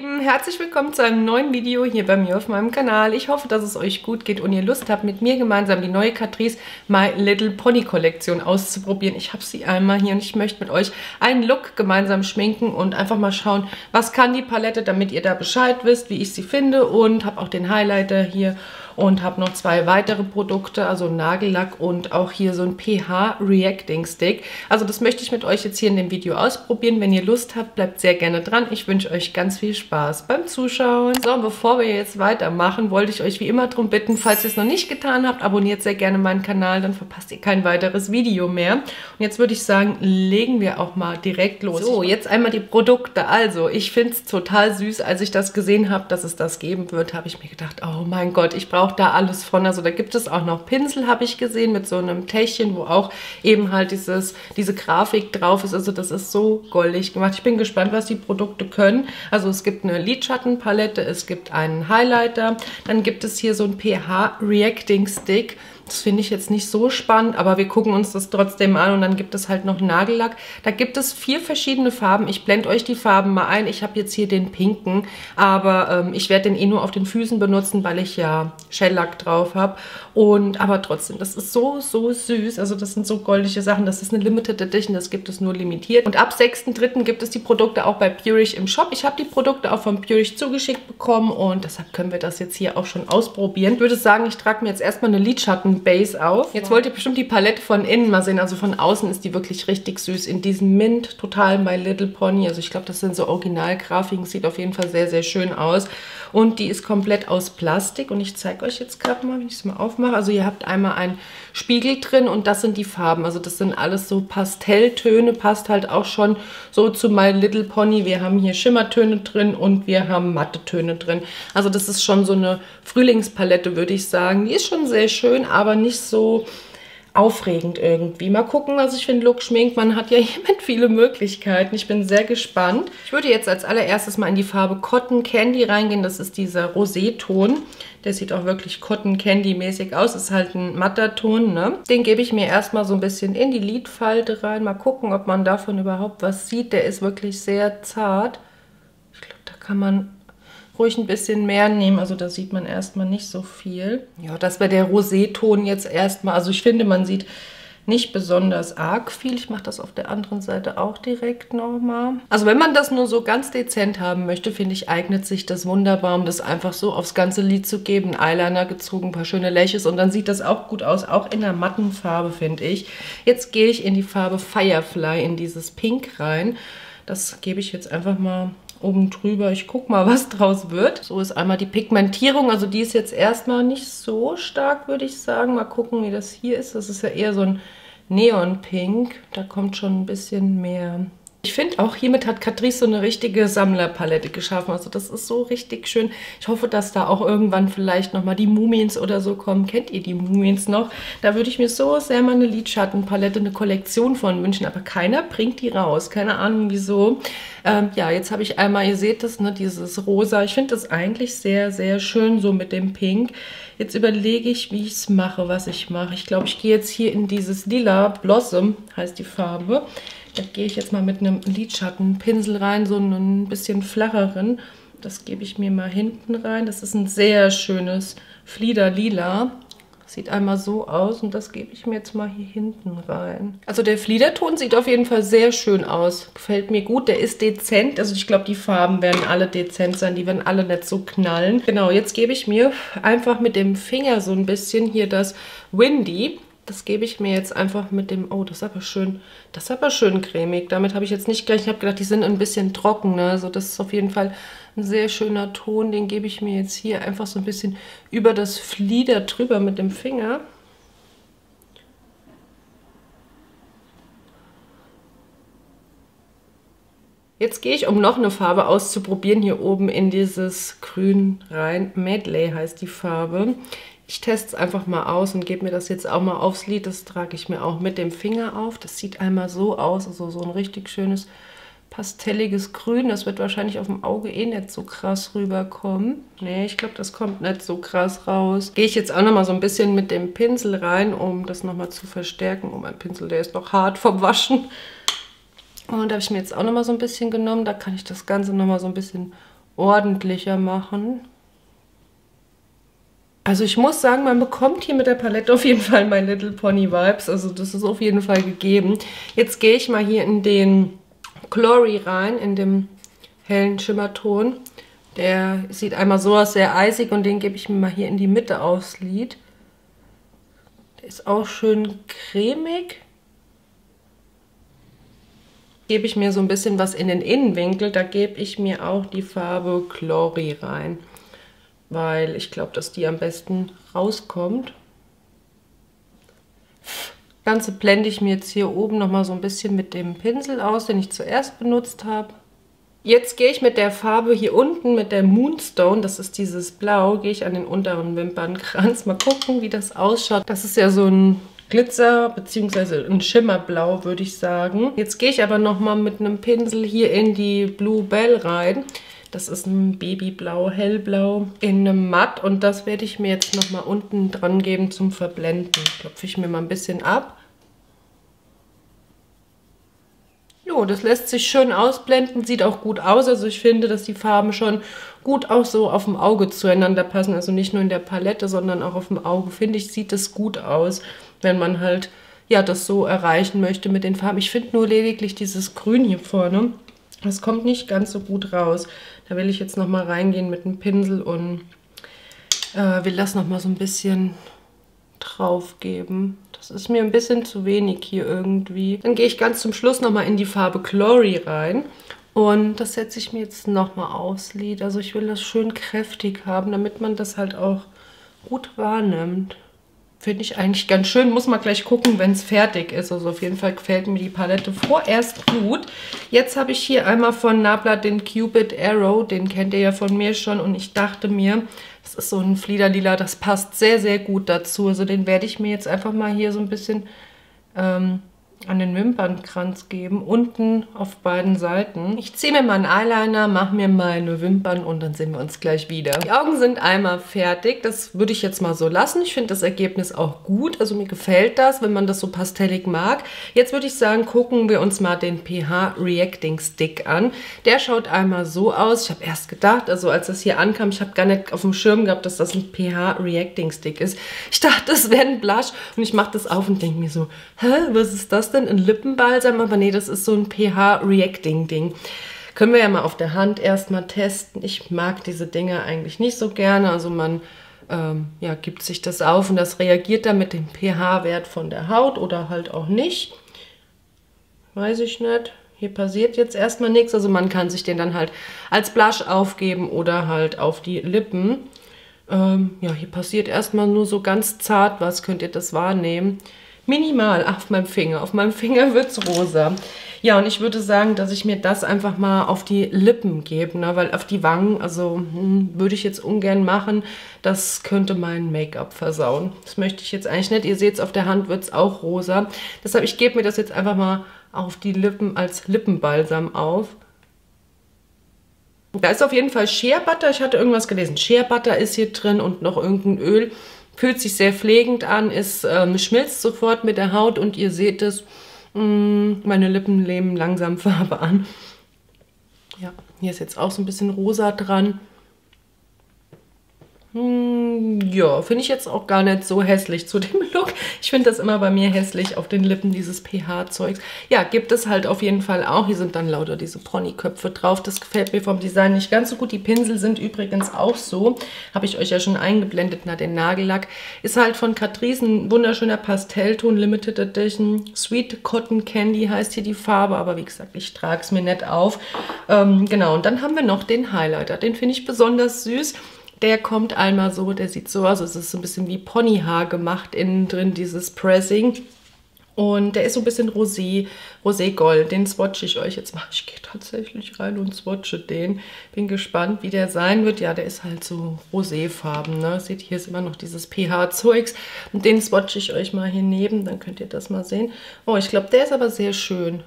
Lieben, herzlich willkommen zu einem neuen Video hier bei mir auf meinem Kanal. Ich hoffe, dass es euch gut geht und ihr Lust habt, mit mir gemeinsam die neue Catrice My Little Pony Kollektion auszuprobieren. Ich habe sie einmal hier und ich möchte mit euch einen Look gemeinsam schminken und einfach mal schauen, was kann die Palette, damit ihr da Bescheid wisst, wie ich sie finde und habe auch den Highlighter hier und habe noch zwei weitere Produkte, also Nagellack und auch hier so ein pH Reacting Stick. Also das möchte ich mit euch jetzt hier in dem Video ausprobieren. Wenn ihr Lust habt, bleibt sehr gerne dran. Ich wünsche euch ganz viel Spaß beim Zuschauen. So, bevor wir jetzt weitermachen, wollte ich euch wie immer darum bitten, falls ihr es noch nicht getan habt, abonniert sehr gerne meinen Kanal, dann verpasst ihr kein weiteres Video mehr. Und jetzt würde ich sagen, legen wir auch mal direkt los. So, jetzt einmal die Produkte. Also, ich finde es total süß. Als ich das gesehen habe, dass es das geben wird, habe ich mir gedacht, oh mein Gott, ich brauche da alles von. Also da gibt es auch noch Pinsel, habe ich gesehen, mit so einem Täschchen, wo auch eben halt dieses, diese Grafik drauf ist. Also das ist so goldig gemacht. Ich bin gespannt, was die Produkte können. Also es gibt eine Lidschattenpalette, es gibt einen Highlighter, dann gibt es hier so ein pH Reacting Stick. Das finde ich jetzt nicht so spannend, aber wir gucken uns das trotzdem an und dann gibt es halt noch Nagellack. Da gibt es vier verschiedene Farben. Ich blende euch die Farben mal ein. Ich habe jetzt hier den pinken, aber ähm, ich werde den eh nur auf den Füßen benutzen, weil ich ja Shellack drauf habe. Und aber trotzdem, das ist so, so süß. Also das sind so goldige Sachen. Das ist eine Limited Edition, das gibt es nur limitiert. Und ab 6.3. gibt es die Produkte auch bei Purich im Shop. Ich habe die Produkte auch von Purich zugeschickt bekommen und deshalb können wir das jetzt hier auch schon ausprobieren. Ich würde sagen, ich trage mir jetzt erstmal eine Lidschatten Base auf. Jetzt wollt ihr bestimmt die Palette von innen mal sehen. Also von außen ist die wirklich richtig süß. In diesem Mint, total My Little Pony. Also ich glaube, das sind so Originalgrafiken. Sieht auf jeden Fall sehr, sehr schön aus. Und die ist komplett aus Plastik. Und ich zeige euch jetzt gerade mal, wenn ich es mal aufmache. Also ihr habt einmal einen Spiegel drin und das sind die Farben. Also das sind alles so Pastelltöne. Passt halt auch schon so zu My Little Pony. Wir haben hier Schimmertöne drin und wir haben matte Töne drin. Also das ist schon so eine Frühlingspalette, würde ich sagen. Die ist schon sehr schön, aber nicht so aufregend irgendwie. Mal gucken, was ich für einen Look schminkt. Man hat ja hiermit viele Möglichkeiten. Ich bin sehr gespannt. Ich würde jetzt als allererstes mal in die Farbe Cotton Candy reingehen. Das ist dieser Rosé-Ton. Der sieht auch wirklich Cotton Candy mäßig aus. Ist halt ein matter Ton, ne? Den gebe ich mir erstmal so ein bisschen in die Lidfalte rein. Mal gucken, ob man davon überhaupt was sieht. Der ist wirklich sehr zart. Ich glaube, da kann man ruhig ein bisschen mehr nehmen. Also da sieht man erstmal nicht so viel. Ja, das wäre der Rosé-Ton jetzt erstmal. Also ich finde, man sieht nicht besonders arg viel. Ich mache das auf der anderen Seite auch direkt nochmal. Also wenn man das nur so ganz dezent haben möchte, finde ich, eignet sich das wunderbar, um das einfach so aufs ganze Lid zu geben. Eyeliner gezogen, ein paar schöne Läches und dann sieht das auch gut aus, auch in der matten Farbe, finde ich. Jetzt gehe ich in die Farbe Firefly, in dieses Pink rein. Das gebe ich jetzt einfach mal oben drüber. Ich gucke mal, was draus wird. So ist einmal die Pigmentierung. Also die ist jetzt erstmal nicht so stark, würde ich sagen. Mal gucken, wie das hier ist. Das ist ja eher so ein Neon-Pink. Da kommt schon ein bisschen mehr ich finde auch hiermit hat Catrice so eine richtige Sammlerpalette geschaffen. Also das ist so richtig schön. Ich hoffe, dass da auch irgendwann vielleicht nochmal die Mumins oder so kommen. Kennt ihr die Mumins noch? Da würde ich mir so sehr mal eine Lidschattenpalette, eine Kollektion von wünschen. Aber keiner bringt die raus. Keine Ahnung wieso. Ähm, ja, jetzt habe ich einmal, ihr seht das, ne, dieses Rosa. Ich finde das eigentlich sehr, sehr schön so mit dem Pink. Jetzt überlege ich, wie ich es mache, was ich mache. Ich glaube, ich gehe jetzt hier in dieses Lila Blossom, heißt die Farbe. Da gehe ich jetzt mal mit einem Lidschattenpinsel rein, so einen bisschen flacheren. Das gebe ich mir mal hinten rein. Das ist ein sehr schönes Fliederlila. Sieht einmal so aus und das gebe ich mir jetzt mal hier hinten rein. Also der Fliederton sieht auf jeden Fall sehr schön aus. Gefällt mir gut. Der ist dezent. Also ich glaube, die Farben werden alle dezent sein. Die werden alle nicht so knallen. Genau, jetzt gebe ich mir einfach mit dem Finger so ein bisschen hier das Windy das gebe ich mir jetzt einfach mit dem... Oh, das ist aber schön. Das ist aber schön cremig. Damit habe ich jetzt nicht gleich... Ich habe gedacht, die sind ein bisschen trocken. Ne? Also das ist auf jeden Fall ein sehr schöner Ton. Den gebe ich mir jetzt hier einfach so ein bisschen über das Flieder drüber mit dem Finger. Jetzt gehe ich, um noch eine Farbe auszuprobieren, hier oben in dieses Grün rein. Medley heißt die Farbe. Ich teste es einfach mal aus und gebe mir das jetzt auch mal aufs Lid. Das trage ich mir auch mit dem Finger auf. Das sieht einmal so aus, also so ein richtig schönes pastelliges Grün. Das wird wahrscheinlich auf dem Auge eh nicht so krass rüberkommen. Nee, ich glaube, das kommt nicht so krass raus. Gehe ich jetzt auch nochmal so ein bisschen mit dem Pinsel rein, um das nochmal zu verstärken. Oh, mein Pinsel, der ist noch hart vom Waschen. Und da habe ich mir jetzt auch nochmal so ein bisschen genommen. Da kann ich das Ganze nochmal so ein bisschen ordentlicher machen. Also ich muss sagen, man bekommt hier mit der Palette auf jeden Fall My Little Pony Vibes. Also das ist auf jeden Fall gegeben. Jetzt gehe ich mal hier in den Glory rein, in dem hellen Schimmerton. Der sieht einmal so aus, sehr eisig und den gebe ich mir mal hier in die Mitte aufs Lid. Der ist auch schön cremig. Gebe ich mir so ein bisschen was in den Innenwinkel, da gebe ich mir auch die Farbe Glory rein weil ich glaube, dass die am besten rauskommt. Das Ganze blende ich mir jetzt hier oben nochmal so ein bisschen mit dem Pinsel aus, den ich zuerst benutzt habe. Jetzt gehe ich mit der Farbe hier unten, mit der Moonstone, das ist dieses Blau, gehe ich an den unteren Wimpernkranz. Mal gucken, wie das ausschaut. Das ist ja so ein Glitzer bzw. ein Schimmerblau, würde ich sagen. Jetzt gehe ich aber nochmal mit einem Pinsel hier in die Blue Bell rein. Das ist ein Babyblau, hellblau in einem Matt und das werde ich mir jetzt nochmal unten dran geben zum Verblenden. Klopfe ich mir mal ein bisschen ab. Jo, das lässt sich schön ausblenden, sieht auch gut aus. Also ich finde, dass die Farben schon gut auch so auf dem Auge zueinander passen. Also nicht nur in der Palette, sondern auch auf dem Auge, finde ich, sieht das gut aus, wenn man halt ja das so erreichen möchte mit den Farben. Ich finde nur lediglich dieses Grün hier vorne, das kommt nicht ganz so gut raus. Da will ich jetzt nochmal reingehen mit dem Pinsel und äh, will das nochmal so ein bisschen drauf geben. Das ist mir ein bisschen zu wenig hier irgendwie. Dann gehe ich ganz zum Schluss nochmal in die Farbe Glory rein. Und das setze ich mir jetzt nochmal aufs Lid. Also ich will das schön kräftig haben, damit man das halt auch gut wahrnimmt. Finde ich eigentlich ganz schön. Muss man gleich gucken, wenn es fertig ist. Also auf jeden Fall gefällt mir die Palette vorerst gut. Jetzt habe ich hier einmal von Nabla den Cupid Arrow. Den kennt ihr ja von mir schon. Und ich dachte mir, das ist so ein Fliederlila, das passt sehr, sehr gut dazu. Also den werde ich mir jetzt einfach mal hier so ein bisschen ähm, an den Wimpernkranz geben, unten auf beiden Seiten. Ich ziehe mir meinen Eyeliner, mache mir meine Wimpern und dann sehen wir uns gleich wieder. Die Augen sind einmal fertig, das würde ich jetzt mal so lassen. Ich finde das Ergebnis auch gut, also mir gefällt das, wenn man das so pastellig mag. Jetzt würde ich sagen, gucken wir uns mal den PH Reacting Stick an. Der schaut einmal so aus. Ich habe erst gedacht, also als das hier ankam, ich habe gar nicht auf dem Schirm gehabt, dass das ein PH Reacting Stick ist. Ich dachte, das wäre ein Blush und ich mache das auf und denke mir so, hä, was ist das denn? Ein Lippenbalsam, aber nee, das ist so ein pH-Reacting-Ding. Können wir ja mal auf der Hand erstmal testen. Ich mag diese Dinge eigentlich nicht so gerne. Also man ähm, ja, gibt sich das auf und das reagiert dann mit dem pH-Wert von der Haut oder halt auch nicht. Weiß ich nicht. Hier passiert jetzt erstmal nichts. Also man kann sich den dann halt als Blush aufgeben oder halt auf die Lippen. Ähm, ja, hier passiert erstmal nur so ganz zart was. Könnt ihr das wahrnehmen? Minimal auf meinem Finger. Auf meinem Finger wird es rosa. Ja, und ich würde sagen, dass ich mir das einfach mal auf die Lippen gebe, ne? weil auf die Wangen, also hm, würde ich jetzt ungern machen. Das könnte mein Make-up versauen. Das möchte ich jetzt eigentlich nicht. Ihr seht es, auf der Hand wird es auch rosa. Deshalb, ich gebe mir das jetzt einfach mal auf die Lippen als Lippenbalsam auf. Da ist auf jeden Fall Shea Butter. Ich hatte irgendwas gelesen. Shea Butter ist hier drin und noch irgendein Öl. Fühlt sich sehr pflegend an, es ähm, schmilzt sofort mit der Haut und ihr seht es, mh, mm, meine Lippen nehmen langsam Farbe an. Ja, hier ist jetzt auch so ein bisschen rosa dran. Hm, ja, finde ich jetzt auch gar nicht so hässlich zu dem Look. Ich finde das immer bei mir hässlich auf den Lippen, dieses pH-Zeugs. Ja, gibt es halt auf jeden Fall auch. Hier sind dann lauter diese Ponyköpfe drauf. Das gefällt mir vom Design nicht ganz so gut. Die Pinsel sind übrigens auch so. Habe ich euch ja schon eingeblendet. Na, den Nagellack ist halt von Catrice ein wunderschöner Pastellton, Limited Edition. Sweet Cotton Candy heißt hier die Farbe. Aber wie gesagt, ich trage es mir nicht auf. Ähm, genau, und dann haben wir noch den Highlighter. Den finde ich besonders süß. Der kommt einmal so, der sieht so aus, es ist so ein bisschen wie Ponyhaar gemacht innen drin, dieses Pressing. Und der ist so ein bisschen rosé, rosé-gold. Den swatche ich euch jetzt mal. Ich gehe tatsächlich rein und swatche den. Bin gespannt, wie der sein wird. Ja, der ist halt so roséfarben. Ne? Seht, hier ist immer noch dieses pH-Zeugs. Und den swatche ich euch mal hier neben. Dann könnt ihr das mal sehen. Oh, ich glaube, der ist aber sehr schön.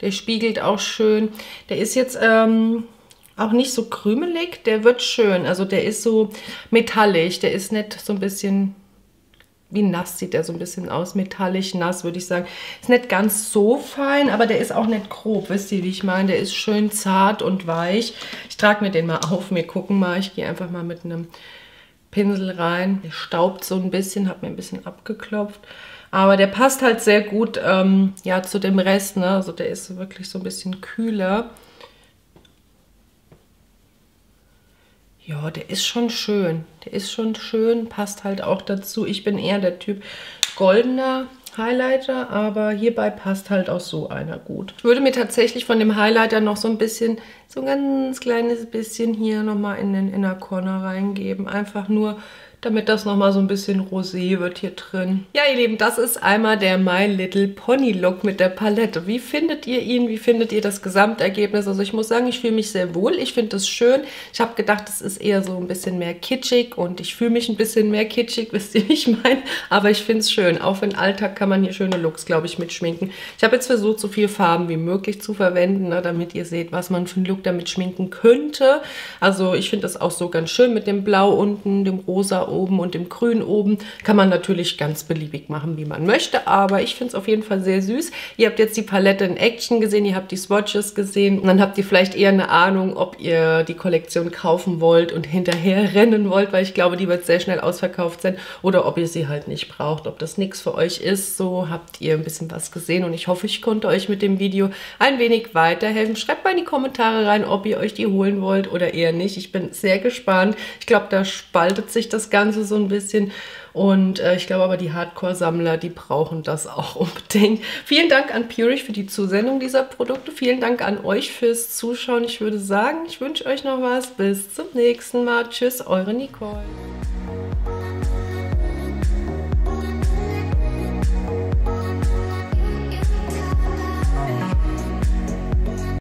Der spiegelt auch schön. Der ist jetzt ähm, auch nicht so krümelig, der wird schön. Also der ist so metallisch, der ist nicht so ein bisschen wie nass sieht der so ein bisschen aus, metallisch nass, würde ich sagen. Ist nicht ganz so fein, aber der ist auch nicht grob, wisst ihr, wie ich meine? Der ist schön zart und weich. Ich trage mir den mal auf, wir gucken mal. Ich gehe einfach mal mit einem Pinsel rein. Der staubt so ein bisschen, hat mir ein bisschen abgeklopft. Aber der passt halt sehr gut ähm, ja, zu dem Rest. Ne? Also der ist wirklich so ein bisschen kühler. Ja, der ist schon schön. Der ist schon schön, passt halt auch dazu. Ich bin eher der Typ goldener Highlighter, aber hierbei passt halt auch so einer gut. Ich würde mir tatsächlich von dem Highlighter noch so ein bisschen, so ein ganz kleines bisschen hier nochmal in den Inner Corner reingeben. Einfach nur, damit das nochmal so ein bisschen rosé wird hier drin. Ja, ihr Lieben, das ist einmal der My Little Pony Look mit der Palette. Wie findet ihr ihn? Wie findet ihr das Gesamtergebnis? Also ich muss sagen, ich fühle mich sehr wohl. Ich finde das schön. Ich habe gedacht, es ist eher so ein bisschen mehr kitschig und ich fühle mich ein bisschen mehr kitschig, wisst ihr, wie ich meine? Aber ich finde es schön. Auch für den Alltag kann man hier schöne Looks, glaube ich, mitschminken. Ich habe jetzt versucht, so viel Farben wie möglich zu verwenden, ne, damit ihr seht, was man für einen Look damit schminken könnte. Also ich finde das auch so ganz schön mit dem Blau unten, dem Rosa oben und dem Grün oben. Kann man natürlich ganz beliebig machen, wie man möchte, aber ich finde es auf jeden Fall sehr süß. Ihr habt jetzt die Palette in Action gesehen, ihr habt die Swatches gesehen und dann habt ihr vielleicht eher eine Ahnung, ob ihr die Kollektion kaufen wollt und hinterher rennen wollt, weil ich glaube, die wird sehr schnell ausverkauft sein oder ob ihr sie halt nicht braucht, ob das nichts für euch ist. So habt ihr ein bisschen was gesehen und ich hoffe, ich konnte euch mit dem Video ein wenig weiterhelfen. Schreibt mal in die Kommentare rein, ob ihr euch die holen wollt oder eher nicht. Ich bin sehr gespannt. Ich glaube, da spaltet sich das Ganze so ein bisschen. Und äh, ich glaube aber, die Hardcore-Sammler, die brauchen das auch unbedingt. Vielen Dank an Purich für die Zusendung dieser Produkte. Vielen Dank an euch fürs Zuschauen. Ich würde sagen, ich wünsche euch noch was. Bis zum nächsten Mal. Tschüss, eure Nicole.